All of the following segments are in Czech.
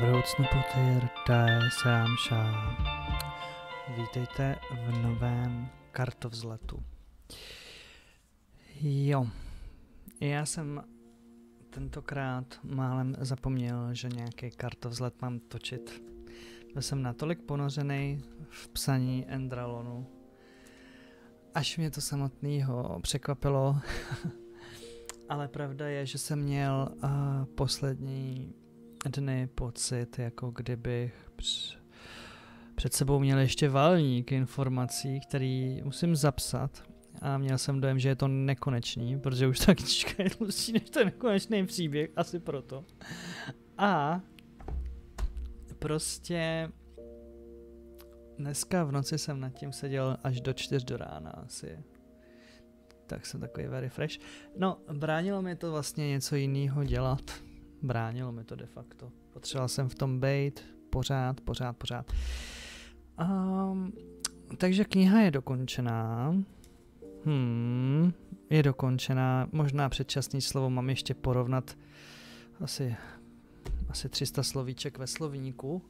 Dobroucnu Potyr, sám šá. Vítejte v novém kartovzletu. Jo, já jsem tentokrát málem zapomněl, že nějaký kartovzlet mám točit. Byl jsem natolik ponořený v psaní Endralonu, až mě to samotného překvapilo. Ale pravda je, že jsem měl uh, poslední dny pocit, jako kdybych před sebou měl ještě valník informací, který musím zapsat. A měl jsem dojem, že je to nekonečný, protože už ta knižka je dlouhší než ten nekonečný příběh, asi proto. A prostě dneska v noci jsem nad tím seděl až do čtyř do rána asi. Tak jsem takový very fresh. No, bránilo mi to vlastně něco jiného dělat bránilo mi to de facto. Potřeboval jsem v tom být pořád, pořád, pořád. Um, takže kniha je dokončená. Hmm, je dokončená. Možná předčasný slovo mám ještě porovnat asi, asi 300 slovíček ve slovníku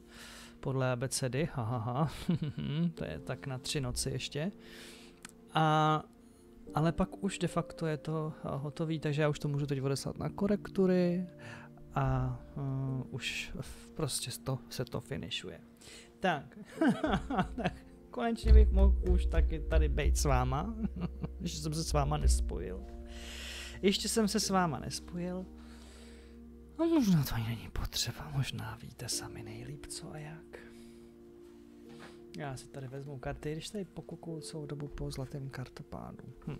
podle abecedy. Ha, ha, ha. to je tak na tři noci ještě. A ale pak už de facto je to hotový, takže já už to můžu teď odeslat na korektury a uh, už prostě to, se to finišuje. Tak, tak konečně bych mohl už taky tady být s váma, že jsem se s váma nespojil. Ještě jsem se s váma nespojil. No možná to ani není potřeba, možná víte sami nejlíp co a jak. Já si tady vezmu karty, když tady pokukuju celou dobu po zlatém kartopádu. Hm.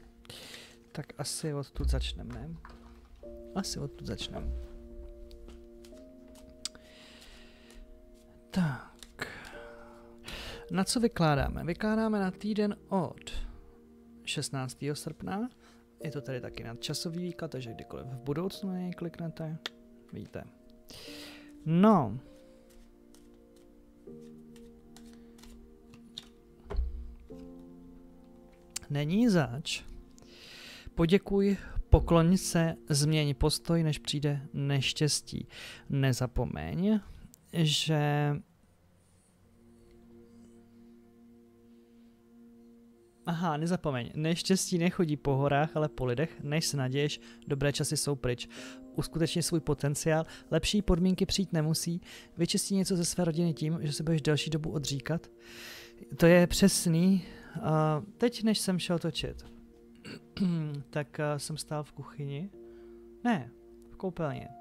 Tak asi odtud začneme, ne? Asi odtud začneme. Tak. Na co vykládáme? Vykládáme na týden od 16. srpna. Je to tady taky nadčasový výklad, takže kdykoliv v budoucnu na něj kliknete, víte. No. Není zač. Poděkuj, pokloň se, změň postoj, než přijde neštěstí. Nezapomeň, že Aha, nezapomeň, neštěstí nechodí po horách, ale po lidech, než se naděješ, dobré časy jsou pryč. Uskutečně svůj potenciál, lepší podmínky přijít nemusí, vyčistí něco ze své rodiny tím, že se budeš delší dobu odříkat. To je přesný. Teď, než jsem šel točit, tak uh, jsem stál v kuchyni. Ne, v koupelně.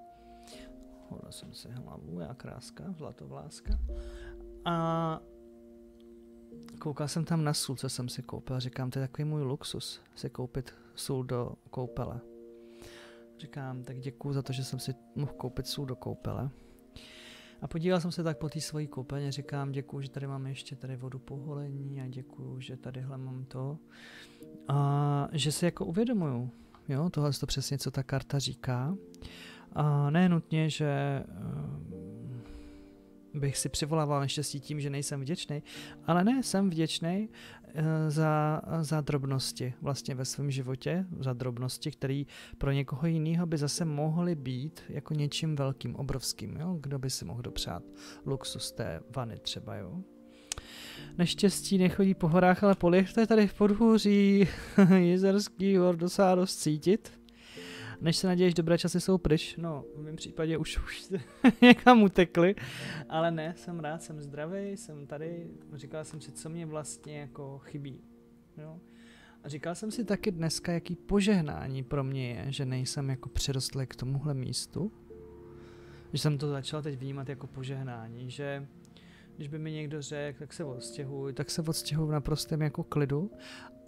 Hodil jsem si hlavu, já kráska, zlatovláska. A koukal jsem tam na sůl, co jsem si koupil. Říkám, to je takový můj luxus, si koupit sůl do koupele. Říkám, tak děkuju za to, že jsem si mohl koupit sůl do koupele. A podíval jsem se tak po té svojí koupelně, říkám, děkuju, že tady mám ještě tady vodu po holení a děkuju, že tadyhle mám to. A že si jako uvědomuju, jo, tohle je to přesně, co ta karta říká. A ne nutně, že eh, bych si přivolával neštěstí tím, že nejsem vděčný, ale ne, jsem vděčný eh, za, za drobnosti vlastně ve svém životě, za drobnosti, které pro někoho jiného by zase mohly být jako něčím velkým, obrovským, jo? kdo by si mohl dopřát luxus té vany třeba, jo. Neštěstí nechodí po horách, ale po je tady v podhůří jezerský hor dosáhnout cítit než se naděješ, dobré časy jsou pryč. No, v mém případě už, už někam utekli, ale ne, jsem rád, jsem zdravý, jsem tady, říkal jsem si, co mě vlastně jako chybí. Jo? A říkal jsem si taky dneska, jaký požehnání pro mě je, že nejsem jako přirostlý k tomuhle místu. Že jsem to začal teď vnímat jako požehnání, že když by mi někdo řekl, tak se odstěhuj, tak se odstěhuj v naprostém jako klidu.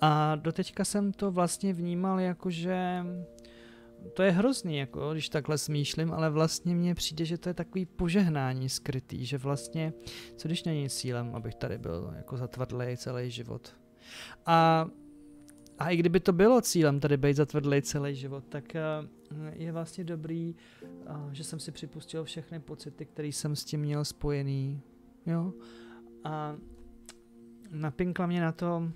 A doteďka jsem to vlastně vnímal jako, že to je hrozný, jako, když takhle smýšlím, ale vlastně mně přijde, že to je takový požehnání skrytý, že vlastně, co když není cílem, abych tady byl jako zatvrdlej celý život. A, a i kdyby to bylo cílem tady být zatvrdlej celý život, tak eh, je vlastně dobrý, eh, že jsem si připustil všechny pocity, které jsem s tím měl spojený, jo. A napinkla mě na to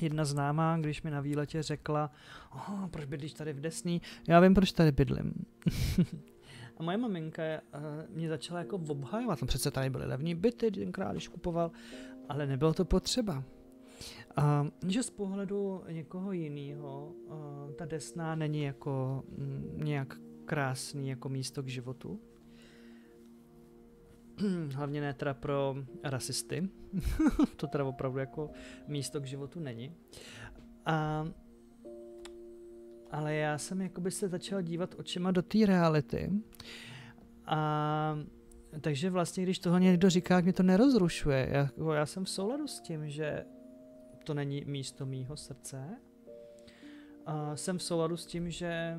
jedna známá, když mi na výletě řekla, oh, proč bydlíš tady v Desný? Já vím, proč tady bydlím. A moje maminka uh, mě začala jako obhajovat. No přece tady byly levní byty, tenkrát, když kupoval, ale nebylo to potřeba. Uh, že z pohledu někoho jiného uh, ta desná není jako mm, nějak krásný jako místo k životu. Hlavně ne teda pro rasisty. to teda opravdu jako místo k životu není. A, ale já jsem jakoby se začal dívat očima do té reality. A takže vlastně, když toho někdo říká, mě to nerozrušuje. Já, já jsem v souladu s tím, že to není místo mýho srdce. A jsem v souladu s tím, že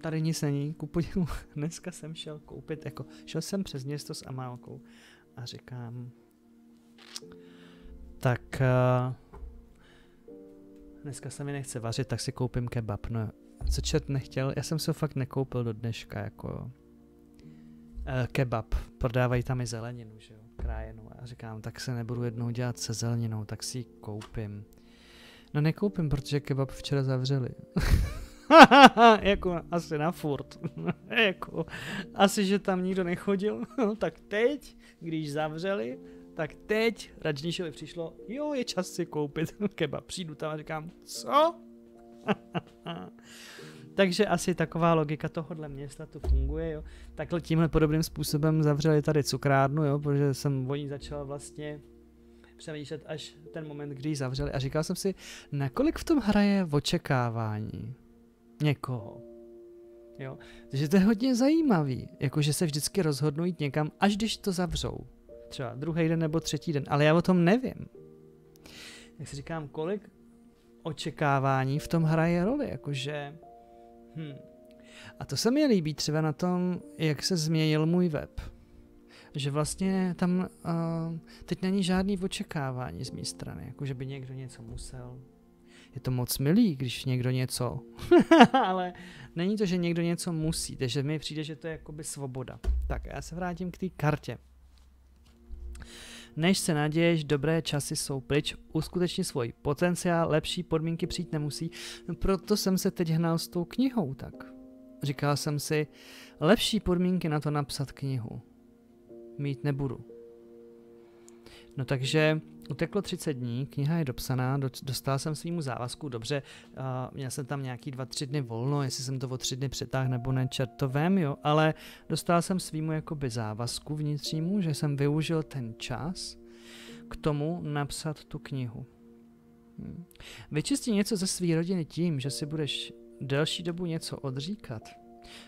tady nic není, ku dneska jsem šel koupit, jako šel jsem přes město s Amálkou a říkám, tak uh, dneska se mi nechce vařit, tak si koupím kebab. No, co čert nechtěl, já jsem se ho fakt nekoupil do dneška, jako uh, kebab, prodávají tam i zeleninu, že jo, krájenou. A říkám, tak se nebudu jednou dělat se zeleninou, tak si ji koupím. No nekoupím, protože kebab včera zavřeli. jako asi na furt. jako, asi, že tam nikdo nechodil. No, tak teď, když zavřeli, tak teď Rajníšovi přišlo, jo, je čas si koupit kebab. Přijdu tam a říkám, co? Takže asi taková logika tohohle města tu funguje, jo. Takhle tímhle podobným způsobem zavřeli tady cukrárnu, jo, protože jsem o ní začal vlastně přemýšlet až ten moment, kdy ji zavřeli a říkal jsem si, nakolik v tom hraje očekávání někoho. Jo? Takže to je hodně zajímavý, jakože se vždycky rozhodnou jít někam, až když to zavřou. Třeba druhý den nebo třetí den, ale já o tom nevím. Jak si říkám, kolik očekávání v tom hraje roli, jakože... Hm. A to se mi líbí třeba na tom, jak se změnil můj web že vlastně tam uh, teď není žádný očekávání z mé strany, jako že by někdo něco musel. Je to moc milý, když někdo něco, ale není to, že někdo něco musí, takže mi přijde, že to je jakoby svoboda. Tak já se vrátím k té kartě. Než se naděješ, dobré časy jsou pryč, uskuteční svůj potenciál, lepší podmínky přijít nemusí, no proto jsem se teď hnal s tou knihou tak. Říkal jsem si, lepší podmínky na to napsat knihu mít nebudu. No takže uteklo 30 dní, kniha je dopsaná, dostal jsem svýmu závazku, dobře, uh, měl jsem tam nějaký 2-3 dny volno, jestli jsem to o 3 dny přetáhl nebo ne, čertovém, jo, ale dostal jsem svýmu jakoby závazku vnitřnímu, že jsem využil ten čas k tomu napsat tu knihu. Hm. Vyčistí něco ze své rodiny tím, že si budeš delší dobu něco odříkat.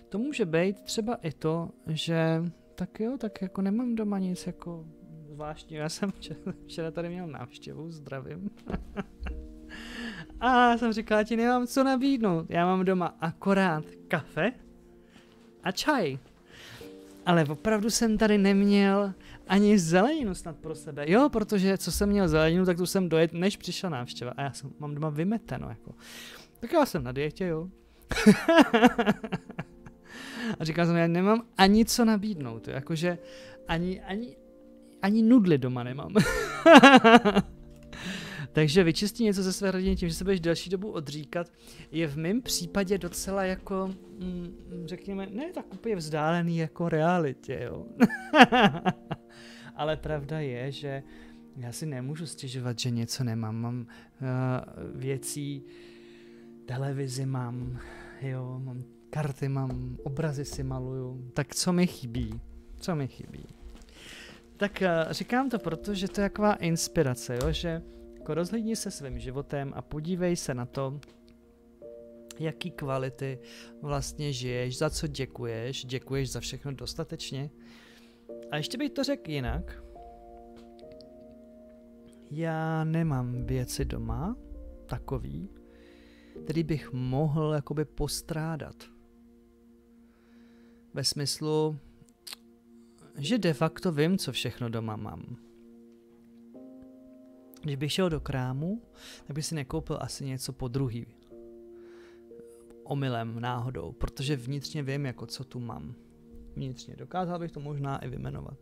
To může být třeba i to, že tak jo, tak jako nemám doma nic jako zvláštního. Já jsem včera tady měl návštěvu, zdravím. a jsem říkal, ti nemám co nabídnout. Já mám doma akorát kafe a čaj. Ale opravdu jsem tady neměl ani zeleninu snad pro sebe. Jo, protože co jsem měl zeleninu, tak tu jsem dojet, než přišla návštěva. A já jsem, mám doma vymeteno, jako. Tak já jsem na dietě, jo. A říkal jsem, já nemám ani co nabídnout, jakože ani, ani, ani nudly doma nemám. Takže vyčistí něco ze své rodiny tím, že se budeš delší dobu odříkat, je v mém případě docela jako, mm, řekněme, ne tak úplně vzdálený jako realitě, jo. Ale pravda je, že já si nemůžu stěžovat, že něco nemám. Mám uh, věcí, televizi mám, jo, mám karty mám, obrazy si maluju. Tak co mi chybí? Co mi chybí? Tak uh, říkám to proto, že to je taková inspirace, jo? že jako rozhlídni se svým životem a podívej se na to, jaký kvality vlastně žiješ, za co děkuješ, děkuješ za všechno dostatečně. A ještě bych to řekl jinak. Já nemám věci doma, takový, který bych mohl jakoby postrádat ve smyslu, že de facto vím, co všechno doma mám. Když bych šel do krámu, tak bych si nekoupil asi něco po druhý. Omylem, náhodou, protože vnitřně vím, jako co tu mám. Vnitřně. Dokázal bych to možná i vymenovat.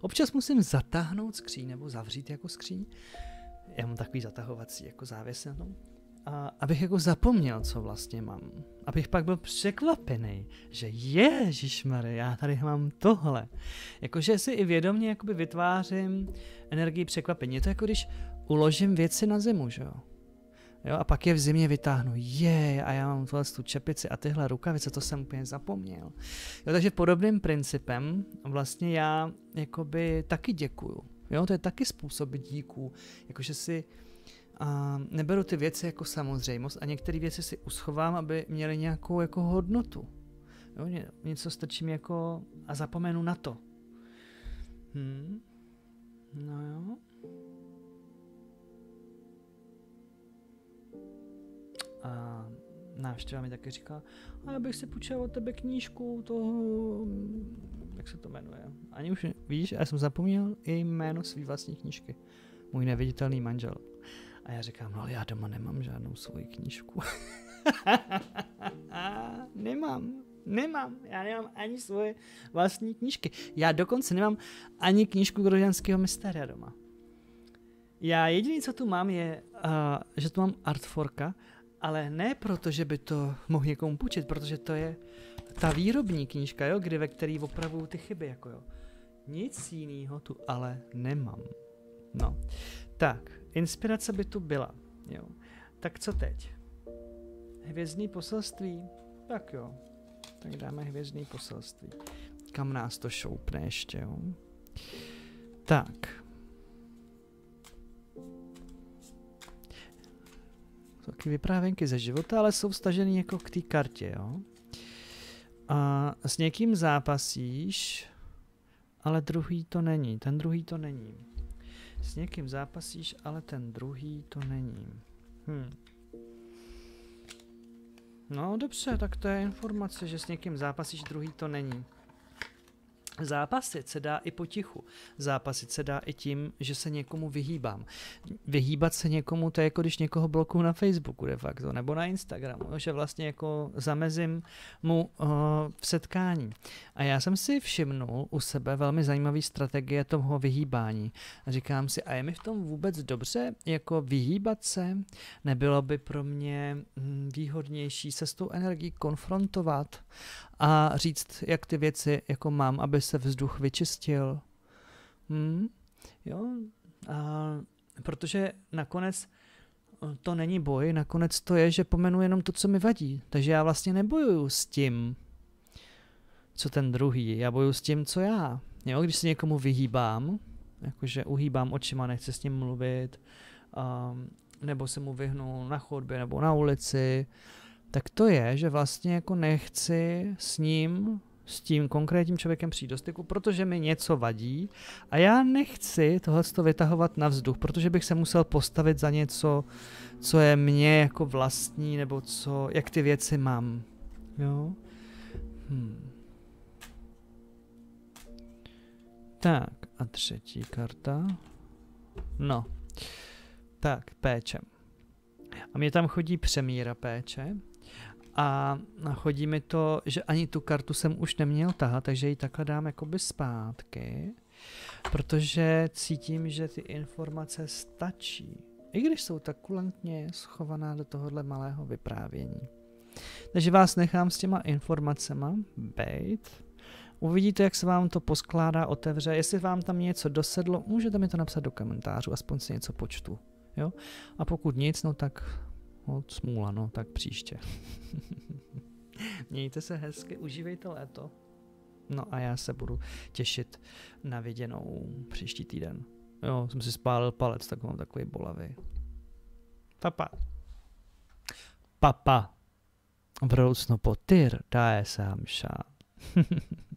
Občas musím zatáhnout skříň nebo zavřít jako skříň. Já mám takový zatahovací jako závěs na tom. A, abych jako zapomněl, co vlastně mám. Abych pak byl překvapený, že Ježišmarja, já tady mám tohle. Jakože si i vědomně jakoby vytvářím energii překvapení. Je to jako když uložím věci na zimu, že jo? Jo, a pak je v zimě vytáhnu. Je, a já mám tuhle tu čepici a tyhle rukavice, to jsem úplně zapomněl. Jo, takže podobným principem vlastně já jakoby taky děkuju. Jo, to je taky způsob díků. Jakože si a neberu ty věci jako samozřejmost a některé věci si uschovám, aby měly nějakou jako hodnotu. Jo, ně, něco strčím jako a zapomenu na to. Hmm. No jo. A návštěva mi taky říká, a já bych si půjčil od tebe knížku toho, jak se to jmenuje. Ani už víš, já jsem zapomněl i jméno své vlastní knížky. Můj neviditelný manžel. A já říkám, no ale já doma nemám žádnou svoji knížku. nemám, nemám, já nemám ani svoje vlastní knížky. Já dokonce nemám ani knížku Grožanského mystéria doma. Já jediný, co tu mám, je, uh, že tu mám Artforka, ale ne proto, že by to mohl někomu půjčit, protože to je ta výrobní knížka, jo, kde ve který opravují ty chyby, jako jo. Nic jiného tu ale nemám. No, tak, inspirace by tu byla, jo. Tak co teď? Hvězdný poselství? Tak jo, tak dáme hvězdný poselství. Kam nás to šoupne ještě, jo? Tak, taky vyprávěnky ze života, ale jsou stažený jako k té kartě, jo. A s někým zápasíš, ale druhý to není. Ten druhý to není. S někým zápasíš, ale ten druhý to není. Hm. No dobře, tak to je informace, že s někým zápasíš, druhý to není. Zápasit se dá i potichu. Zápasit se dá i tím, že se někomu vyhýbám. Vyhýbat se někomu, to je jako když někoho blokuju na Facebooku de facto, nebo na Instagramu, že vlastně jako zamezím mu uh, v setkání. A já jsem si všimnul u sebe velmi zajímavý strategie toho vyhýbání. A říkám si, a je mi v tom vůbec dobře, jako vyhýbat se? Nebylo by pro mě hm, výhodnější se s tou energií konfrontovat a říct, jak ty věci jako mám, aby se vzduch vyčistil. Hmm? Jo? A protože nakonec eh, to není boj, nakonec to je, že pomenu jenom to, co mi vadí. Takže já vlastně nebojuju s tím, co ten druhý, já bojuju s tím, co já. Jo, když se někomu vyhýbám, jakože uhýbám očima, nechci s ním mluvit, um, nebo se mu vyhnu na chodbě nebo na ulici, tak to je, že vlastně jako nechci s ním, s tím konkrétním člověkem přijít do styku, protože mi něco vadí a já nechci tohle vytahovat na vzduch, protože bych se musel postavit za něco, co je mně jako vlastní, nebo co, jak ty věci mám. Jo? Hmm. Tak, a třetí karta. No. Tak, péče. A mě tam chodí přemíra péče a chodí mi to, že ani tu kartu jsem už neměl tahat, takže ji takhle dám jakoby zpátky, protože cítím, že ty informace stačí, i když jsou tak kulantně schovaná do tohohle malého vyprávění. Takže vás nechám s těma informacema bejt. Uvidíte, jak se vám to poskládá, otevře. Jestli vám tam něco dosedlo, můžete mi to napsat do komentářů, aspoň si něco počtu. Jo? A pokud nic, no tak No, smůla, no, tak příště. Mějte se hezky, užívejte léto. No a já se budu těšit na viděnou příští týden. Jo, jsem si spálil palec, tak mám takový bolavý. Papa. Papa. Vroucno potyr, se hamša.